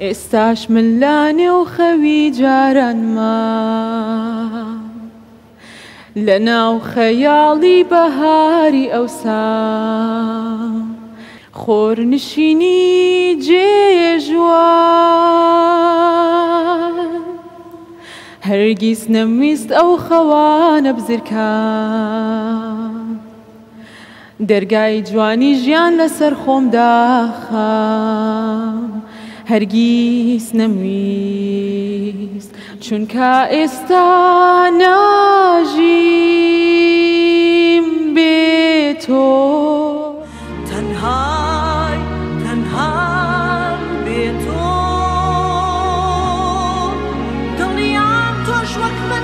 ئێستاش من لانێ و خەوی جارانمە لە ناو خەیاڵی بەهاری ئەوسا خۆرنشینی جێژوە هەرگیز نەویست ئەو خەوانە بزرکە دەرگای جوانی ژیان لەسەر خۆم داخە هەرگیز نەمویست چونکە ئێستا ناژیم بێ تۆ تەنها Schwach